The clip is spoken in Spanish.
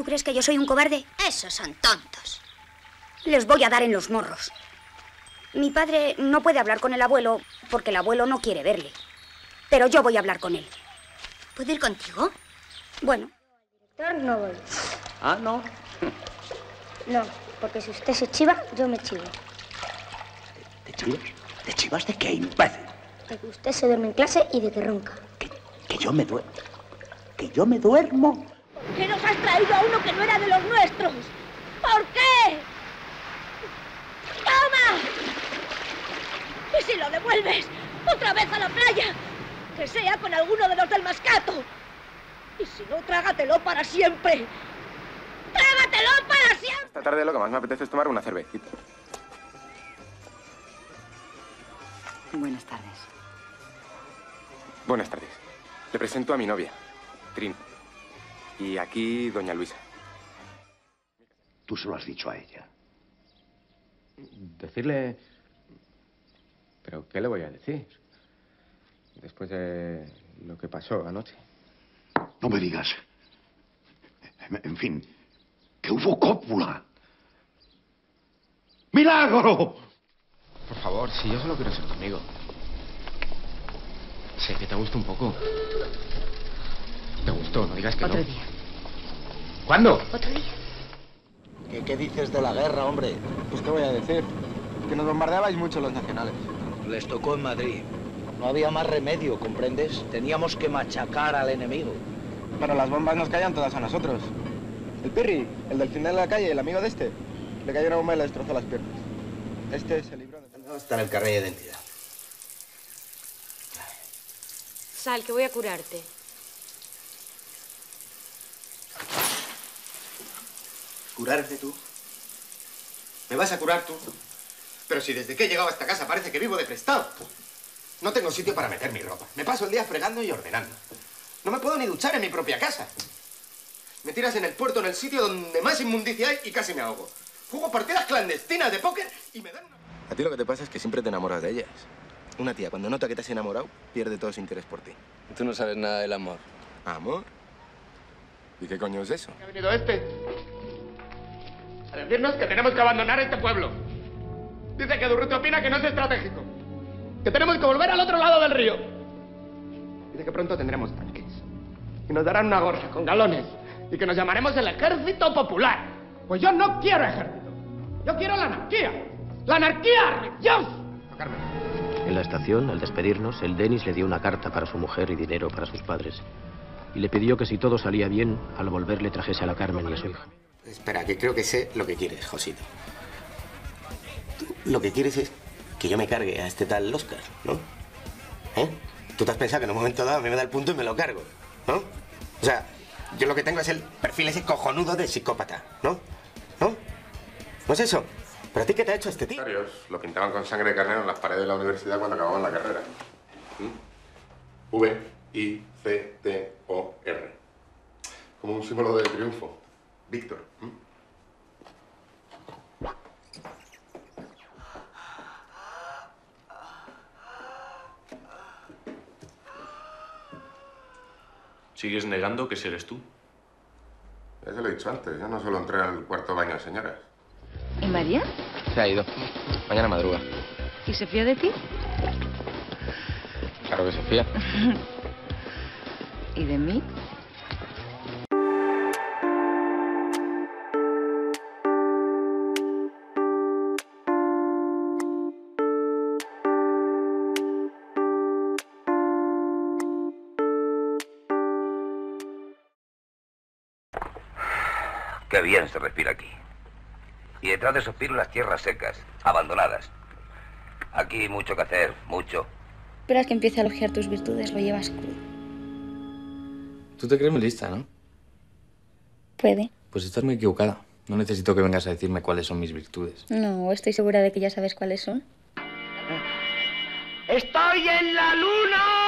¿Tú crees que yo soy un cobarde? Esos son tontos. Les voy a dar en los morros. Mi padre no puede hablar con el abuelo porque el abuelo no quiere verle. Pero yo voy a hablar con él. ¿Puedo ir contigo? Bueno, No voy. Ah, no. No, porque si usted se chiva, yo me chivo. ¿Te chivas? ¿Te chivas de qué, imbécil? De que usted se duerme en clase y de que ronca. Que yo me duermo. Que yo me duermo. ¿Por qué nos has traído a uno que no era de los nuestros? ¿Por qué? ¡Toma! ¿Y si lo devuelves? ¡Otra vez a la playa! Que sea con alguno de los del mascato. Y si no, trágatelo para siempre. ¡Trágatelo para siempre! Esta tarde lo que más me apetece es tomar una cervecita. Buenas tardes. Buenas tardes. Le presento a mi novia, Trin. Y aquí, doña Luisa. Tú se lo has dicho a ella. Decirle... ¿Pero qué le voy a decir? Después de lo que pasó anoche. No me digas. En- fin, que hubo cópula. ¡Milagro! Por favor, si yo solo quiero ser tu amigo. Sé que te gusta un poco. Te gustó, no digas que Otro no. día. ¿Cuándo? Otro día. ¿Qué, qué dices de la guerra, hombre? Pues qué voy a decir. Que nos bombardeabais mucho los nacionales. Les tocó en Madrid. No había más remedio, ¿comprendes? Teníamos que machacar al enemigo. Pero las bombas nos caían todas a nosotros. El Pirri, el del final de la calle, el amigo de este, le cayó una bomba y le destrozó las piernas. Este se libró de... ¿Dónde está en el carnet de identidad? Sal, que voy a curarte. ¿Curarte tú? ¿Me vas a curar tú? Pero si desde que he llegado a esta casa parece que vivo de prestado. No tengo sitio para meter mi ropa. Me paso el día fregando y ordenando. No me puedo ni duchar en mi propia casa. Me tiras en el puerto, en el sitio donde más inmundicia hay y casi me ahogo. Juego partidas clandestinas de póker y me dan una... A ti lo que te pasa es que siempre te enamoras de ellas. Una tía, cuando nota que te has enamorado, pierde todo su interés por ti. Tú no sabes nada del amor. ¿Amor? ¿Y qué coño es eso? Ha venido este a decirnos que tenemos que abandonar este pueblo. Dice que Durruti opina que no es estratégico. Que tenemos que volver al otro lado del río. Dice que pronto tendremos tanques. Y nos darán una gorra con galones. Y que nos llamaremos el Ejército Popular. Pues yo no quiero ejército. Yo quiero la anarquía. ¡La anarquía! ¡Dios! En la estación, al despedirnos, el Denis le dio una carta para su mujer y dinero para sus padres. Y le pidió que si todo salía bien, al volver le trajese a la Carmen y a su hija. Espera, que creo que sé lo que quieres, Josito. Tú lo que quieres es que yo me cargue a este tal Oscar, ¿no? ¿Eh? Tú te has pensado que en un momento dado a mí me da el punto y me lo cargo, ¿no? O sea, yo lo que tengo es el perfil ese cojonudo de psicópata, ¿no? ¿No? ¿No es eso? ¿Pero a ti qué te ha hecho este tío? Lo pintaban con sangre de carnero en las paredes de la universidad cuando acababan la carrera. ¿Mm? V, I, C, T, O, R. Como un símbolo de triunfo. Víctor. ¿Mm? ¿Sigues negando que eres tú? Ya se lo he dicho antes, yo no suelo entrar al cuarto baño señoras. ¿Y María? Se ha ido. Mañana madruga. ¿Y se fía de ti? Claro que se fía. ¿Y de mí? Qué bien se respira aquí. Y detrás de suspiro las tierras secas, abandonadas. Aquí hay mucho que hacer, mucho. Esperas que empiece a elogiar tus virtudes, lo llevas crudo. Tú te crees muy lista, ¿no? Puede. Pues estás muy equivocada. No necesito que vengas a decirme cuáles son mis virtudes. No, estoy segura de que ya sabes cuáles son. ¡Estoy en la luz!